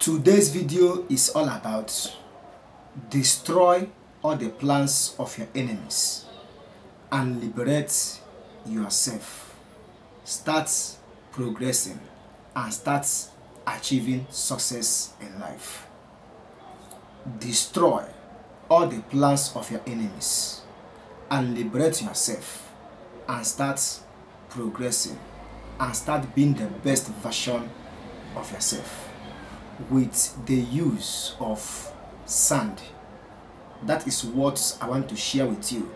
Today's video is all about destroy all the plans of your enemies and liberate yourself. Start progressing and start achieving success in life. Destroy all the plans of your enemies and liberate yourself and start progressing and start being the best version of yourself with the use of sand. That is what I want to share with you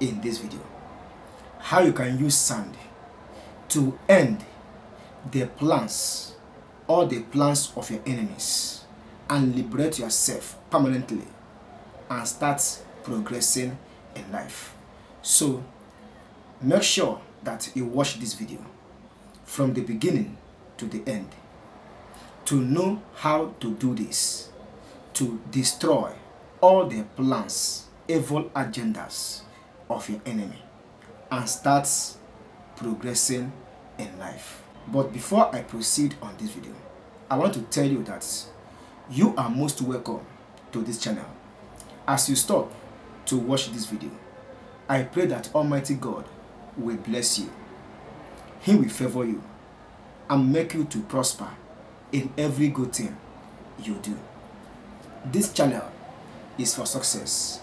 in this video. How you can use sand to end the plans, all the plans of your enemies and liberate yourself permanently and start progressing in life. So make sure that you watch this video from the beginning to the end to know how to do this to destroy all the plans evil agendas of your enemy and start progressing in life. But before i proceed on this video i want to tell you that you are most welcome to this channel. As you stop to watch this video i pray that almighty god will bless you. He will favor you and make you to prosper in every good thing you do. This channel is for success,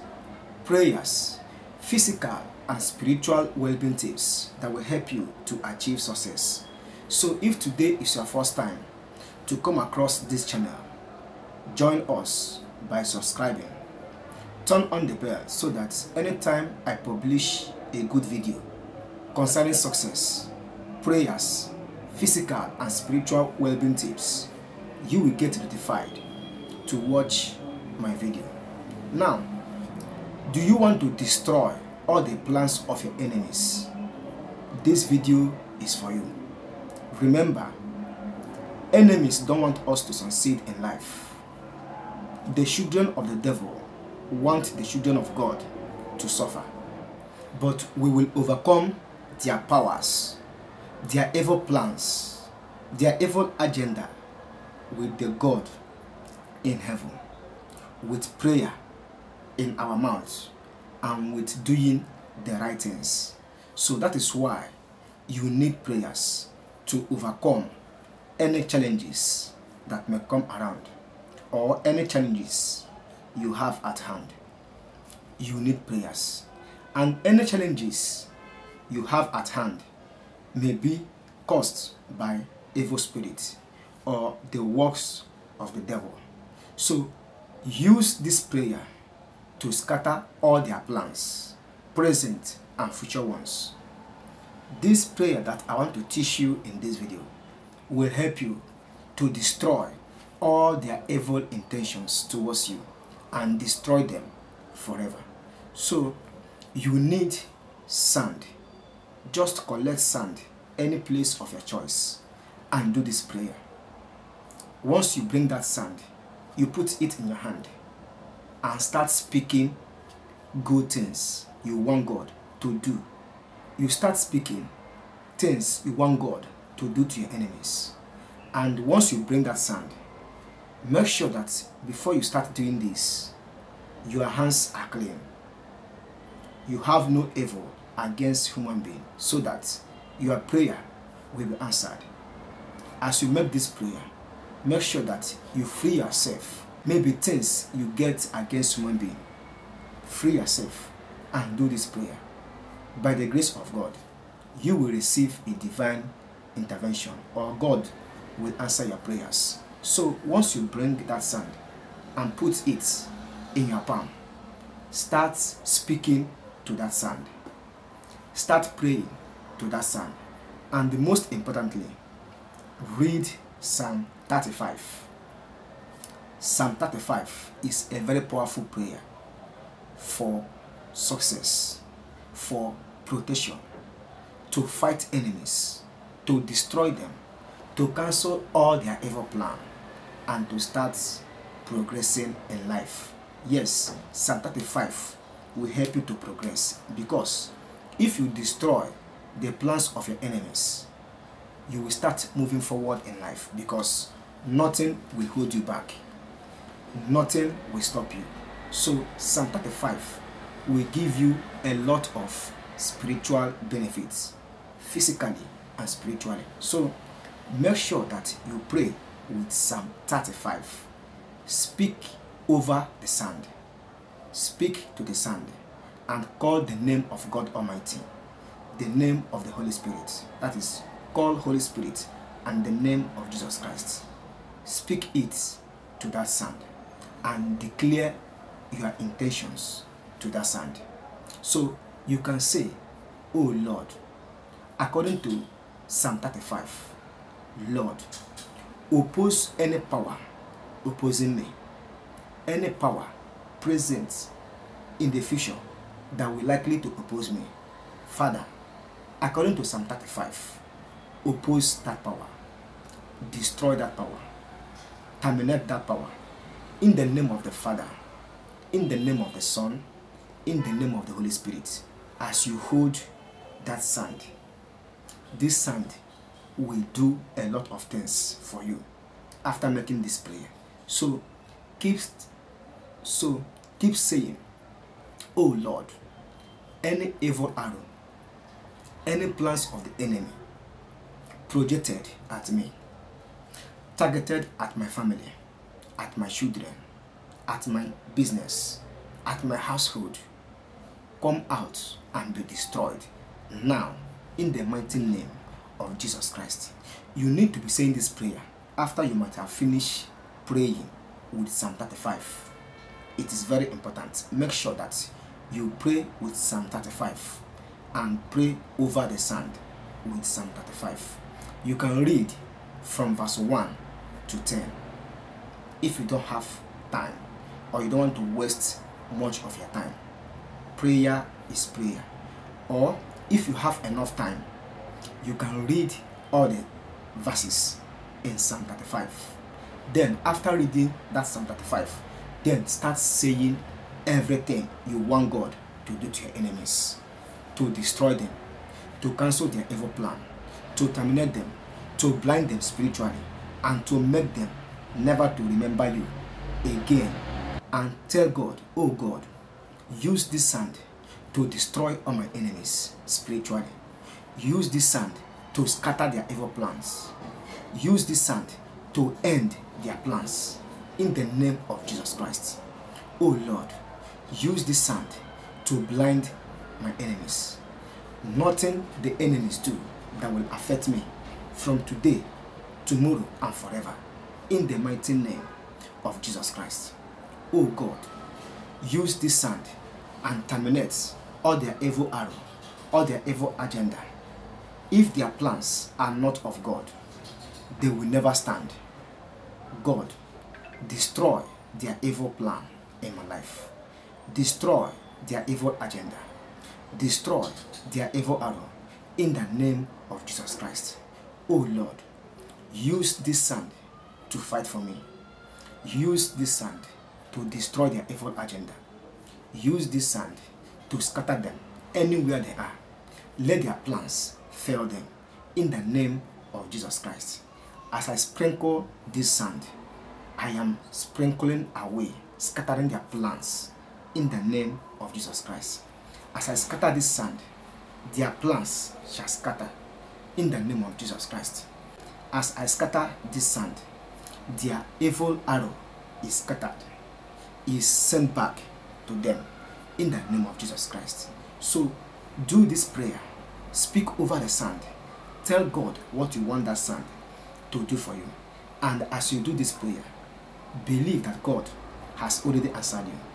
prayers, physical and spiritual well-being tips that will help you to achieve success. So if today is your first time to come across this channel, join us by subscribing. Turn on the bell so that anytime I publish a good video concerning success, prayers, physical and spiritual well-being tips, you will get notified to watch my video. Now, do you want to destroy all the plans of your enemies? This video is for you. Remember, enemies don't want us to succeed in life. The children of the devil want the children of God to suffer. But we will overcome their powers their evil plans, their evil agenda with the God in heaven, with prayer in our mouths, and with doing the right things. So that is why you need prayers to overcome any challenges that may come around or any challenges you have at hand. You need prayers. And any challenges you have at hand may be caused by evil spirits or the works of the devil. So use this prayer to scatter all their plans, present and future ones. This prayer that I want to teach you in this video will help you to destroy all their evil intentions towards you and destroy them forever. So you need sand just collect sand any place of your choice and do this prayer. Once you bring that sand you put it in your hand and start speaking good things you want god to do. You start speaking things you want god to do to your enemies. And once you bring that sand make sure that before you start doing this your hands are clean. You have no evil against human being so that your prayer will be answered. As you make this prayer, make sure that you free yourself. Maybe things you get against human being. Free yourself and do this prayer. By the grace of God, you will receive a divine intervention or God will answer your prayers. So once you bring that sand and put it in your palm, start speaking to that sand start praying to that psalm and the most importantly read psalm 35 psalm 35 is a very powerful prayer for success for protection to fight enemies to destroy them to cancel all their evil plan and to start progressing in life. Yes psalm 35 will help you to progress because if you destroy the plans of your enemies, you will start moving forward in life because nothing will hold you back. Nothing will stop you. So Psalm 35 will give you a lot of spiritual benefits, physically and spiritually. So make sure that you pray with Psalm 35. Speak over the sand. Speak to the sand and call the name of God Almighty, the name of the Holy Spirit. That is, call Holy Spirit and the name of Jesus Christ. Speak it to that sand and declare your intentions to that sand. So you can say, Oh Lord, according to Psalm 35, Lord, oppose any power opposing me, any power present in the future that will likely to oppose me. Father, according to Psalm 35, oppose that power, destroy that power, terminate that power in the name of the Father, in the name of the Son, in the name of the Holy Spirit, as you hold that sand. This sand will do a lot of things for you after making this prayer. So keep so keep saying, Oh Lord, any evil arrow, any plans of the enemy projected at me, targeted at my family, at my children, at my business, at my household, come out and be destroyed now in the mighty name of Jesus Christ. You need to be saying this prayer after you might have finished praying with Psalm 35. It is very important. Make sure that you pray with Psalm 35 and pray over the sand with Psalm 35. You can read from verse 1 to 10 if you don't have time or you don't want to waste much of your time. Prayer is prayer. Or if you have enough time, you can read all the verses in Psalm 35. Then, after reading that Psalm 35, then start saying everything you want God to do to your enemies, to destroy them, to cancel their evil plan, to terminate them, to blind them spiritually, and to make them never to remember you again. And tell God, oh God, use this sand to destroy all my enemies spiritually. Use this sand to scatter their evil plans. Use this sand to end their plans in the name of Jesus Christ. Oh Lord, use this sand to blind my enemies. Nothing the enemies do that will affect me from today, tomorrow, and forever. In the mighty name of Jesus Christ. Oh God, use this sand and terminate all their evil arrow, all their evil agenda. If their plans are not of God, they will never stand. God, destroy their evil plan in my life. Destroy their evil agenda. Destroy their evil arrow in the name of Jesus Christ. Oh Lord, use this sand to fight for me. Use this sand to destroy their evil agenda. Use this sand to scatter them anywhere they are. Let their plans fail them in the name of Jesus Christ. As I sprinkle this sand, I am sprinkling away, scattering their plans in the name of Jesus Christ. As I scatter this sand, their plans shall scatter in the name of Jesus Christ. As I scatter this sand, their evil arrow is scattered, is sent back to them in the name of Jesus Christ. So do this prayer. Speak over the sand. Tell God what you want that sand to do for you. And as you do this prayer, believe that God has already answered you.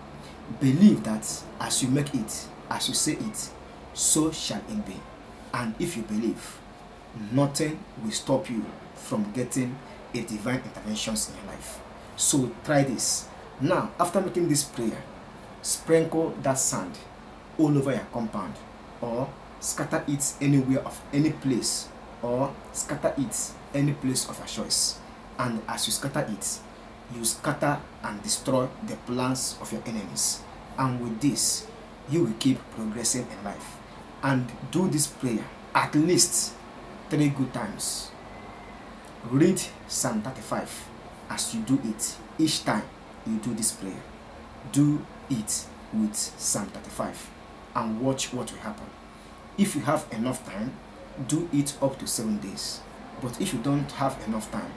Believe that as you make it, as you say it, so shall it be. And if you believe, nothing will stop you from getting a divine interventions in your life. So try this. Now, after making this prayer, sprinkle that sand all over your compound or scatter it anywhere of any place or scatter it any place of your choice. And as you scatter it, you scatter and destroy the plans of your enemies. And with this, you will keep progressing in life. And do this prayer at least three good times. Read Psalm 35 as you do it each time you do this prayer do it with psalm 35 and watch what will happen if you have enough time do it up to seven days but if you don't have enough time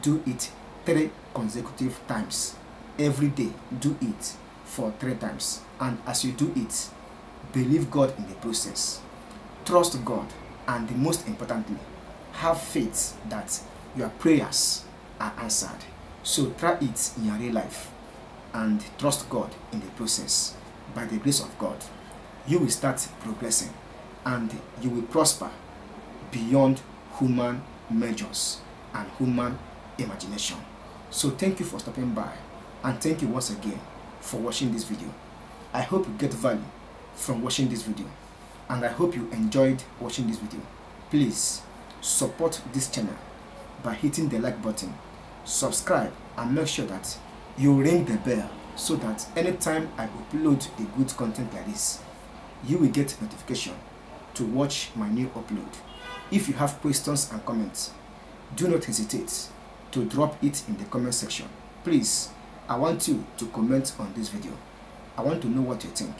do it three consecutive times. Every day do it for three times. And as you do it believe god in the process. Trust god and the most importantly have faith that your prayers are answered. So try it in your real life and trust god in the process. By the grace of god you will start progressing and you will prosper beyond human measures and human imagination so thank you for stopping by and thank you once again for watching this video. I hope you get value from watching this video and i hope you enjoyed watching this video. Please support this channel by hitting the like button subscribe and make sure that you ring the bell so that anytime i upload a good content like this you will get notification to watch my new upload. If you have questions and comments do not hesitate to drop it in the comment section. Please i want you to comment on this video. I want to know what you think.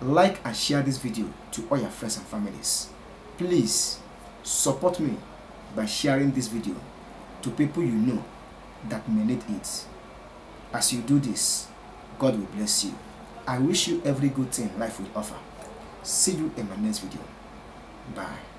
Like and share this video to all your friends and families. Please support me by sharing this video to people you know that may need it. As you do this god will bless you. I wish you every good thing life will offer. See you in my next video. Bye